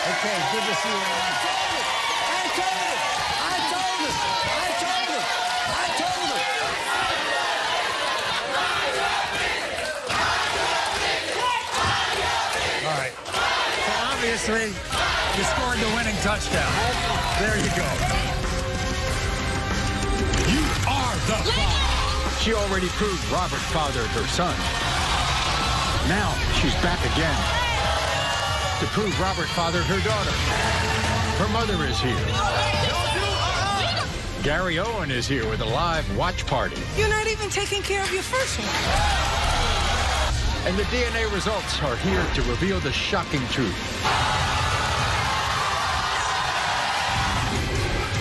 Okay, good to see you. I told it. I told it. I told it. I told it. All right. So obviously, you scored the winning touchdown. There you go. You are the father. She already proved Robert fathered her son. Now she's back again to prove Robert fathered her daughter. Her mother is here. Gary Owen is here with a live watch party. You're not even taking care of your first one. And the DNA results are here to reveal the shocking truth.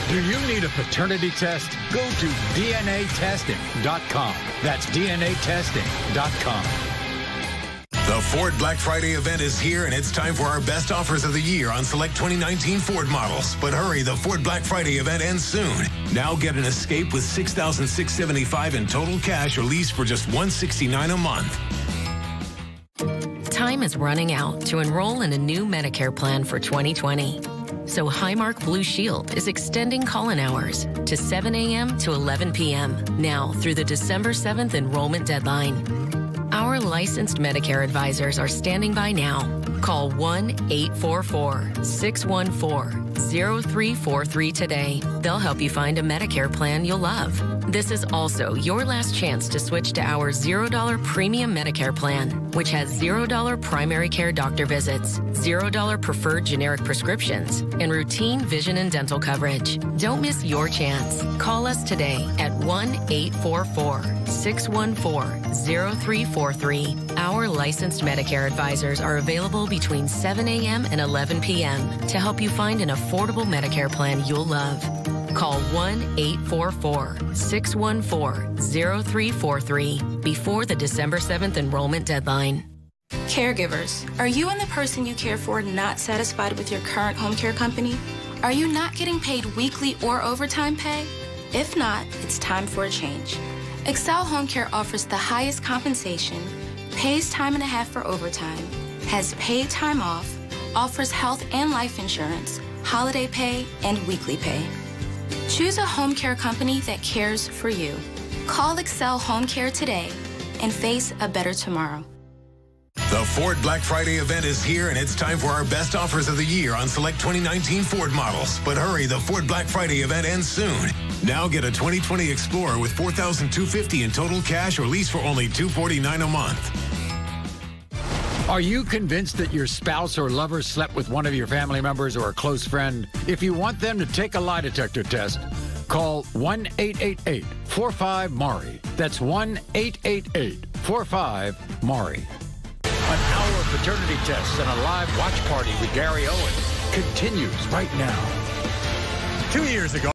Do you need a paternity test? Go to DNAtesting.com. That's DNAtesting.com. The Ford Black Friday event is here, and it's time for our best offers of the year on select 2019 Ford models. But hurry, the Ford Black Friday event ends soon. Now get an Escape with $6,675 in total cash or lease for just $169 a month. Time is running out to enroll in a new Medicare plan for 2020. So Highmark Blue Shield is extending call-in hours to 7 a.m. to 11 p.m. now through the December 7th enrollment deadline. Licensed Medicare advisors are standing by now. Call 1 844 614 0343 today. They'll help you find a Medicare plan you'll love. This is also your last chance to switch to our $0 premium Medicare plan, which has $0 primary care doctor visits, $0 preferred generic prescriptions, and routine vision and dental coverage. Don't miss your chance. Call us today at 1 844 614 0343. Our licensed Medicare advisors are available between 7 a.m. and 11 p.m. to help you find an affordable Medicare plan you'll love. Call 1 844 614 0343 before the December 7th enrollment deadline. Caregivers, are you and the person you care for not satisfied with your current home care company? Are you not getting paid weekly or overtime pay? If not, it's time for a change. Excel Home Care offers the highest compensation, pays time and a half for overtime, has paid time off, offers health and life insurance, holiday pay, and weekly pay. Choose a home care company that cares for you. Call Excel Home Care today and face a better tomorrow. The Ford Black Friday event is here, and it's time for our best offers of the year on select 2019 Ford models. But hurry, the Ford Black Friday event ends soon. Now get a 2020 Explorer with $4,250 in total cash or lease for only 249 a month. Are you convinced that your spouse or lover slept with one of your family members or a close friend? If you want them to take a lie detector test, call 1 888 45 Maury. That's 1 888 45 Maury. Paternity tests and a live watch party with Gary Owen continues right now. Two years ago,